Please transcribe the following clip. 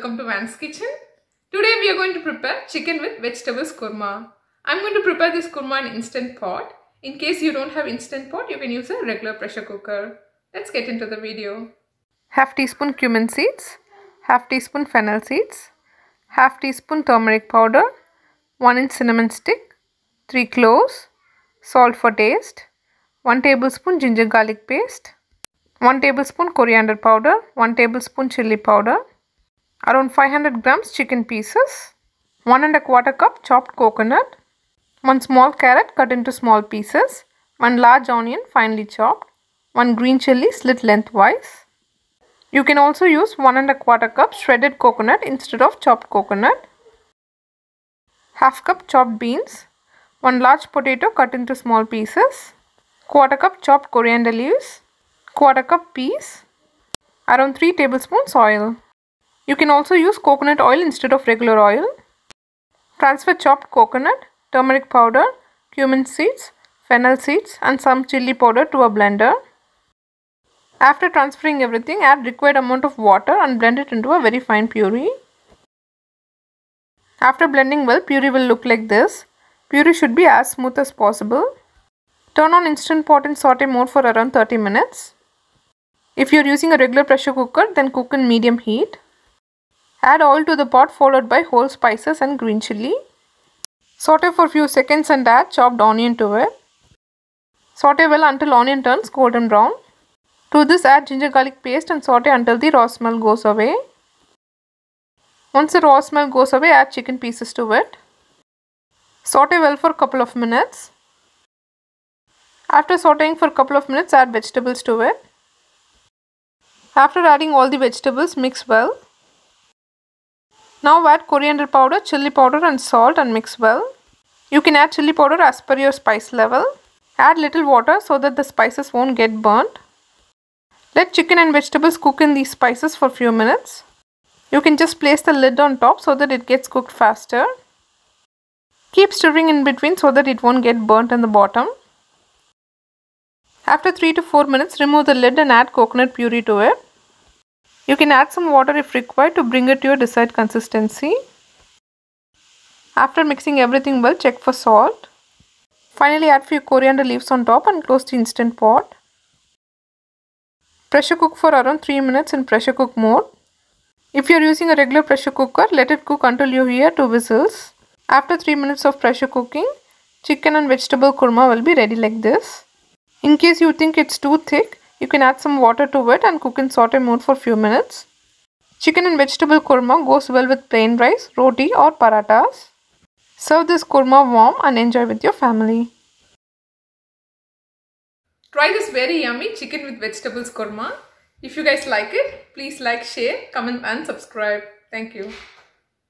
to Van's Kitchen. Today we are going to prepare chicken with vegetables kurma. I'm going to prepare this kurma in instant pot. In case you don't have instant pot, you can use a regular pressure cooker. Let's get into the video. Half teaspoon cumin seeds, half teaspoon fennel seeds, half teaspoon turmeric powder, 1 inch cinnamon stick, 3 cloves, salt for taste, 1 tablespoon ginger garlic paste, 1 tablespoon coriander powder, 1 tablespoon chili powder, around 500 grams chicken pieces, 1 and a quarter cup chopped coconut, 1 small carrot cut into small pieces, 1 large onion finely chopped, 1 green chilli slit lengthwise. You can also use 1 and a quarter cup shredded coconut instead of chopped coconut, half cup chopped beans, 1 large potato cut into small pieces, quarter cup chopped coriander leaves, quarter cup peas, around 3 tablespoons oil. You can also use coconut oil instead of regular oil. Transfer chopped coconut, turmeric powder, cumin seeds, fennel seeds and some chili powder to a blender. After transferring everything, add required amount of water and blend it into a very fine puree. After blending well, puree will look like this. Puree should be as smooth as possible. Turn on instant pot and saute mode for around 30 minutes. If you are using a regular pressure cooker, then cook in medium heat. Add oil to the pot followed by whole spices and green chilli. Saute for few seconds and add chopped onion to it. Saute well until onion turns golden brown. To this add ginger garlic paste and saute until the raw smell goes away. Once the raw smell goes away, add chicken pieces to it. Saute well for couple of minutes. After sauteing for couple of minutes, add vegetables to it. After adding all the vegetables, mix well. Now add coriander powder, chili powder and salt and mix well. You can add chili powder as per your spice level. Add little water so that the spices won't get burnt. Let chicken and vegetables cook in these spices for few minutes. You can just place the lid on top so that it gets cooked faster. Keep stirring in between so that it won't get burnt in the bottom. After 3 to 4 minutes, remove the lid and add coconut puree to it. You can add some water if required to bring it to your desired consistency. After mixing everything well, check for salt. Finally, add few coriander leaves on top and close the instant pot. Pressure cook for around 3 minutes in pressure cook mode. If you are using a regular pressure cooker, let it cook until you hear 2 whistles. After 3 minutes of pressure cooking, chicken and vegetable kurma will be ready like this. In case you think it's too thick, you can add some water to it and cook in saute mode for few minutes. Chicken and vegetable kurma goes well with plain rice, roti or paratas. Serve this kurma warm and enjoy with your family. Try this very yummy chicken with vegetables kurma. If you guys like it, please like, share, comment and subscribe. Thank you.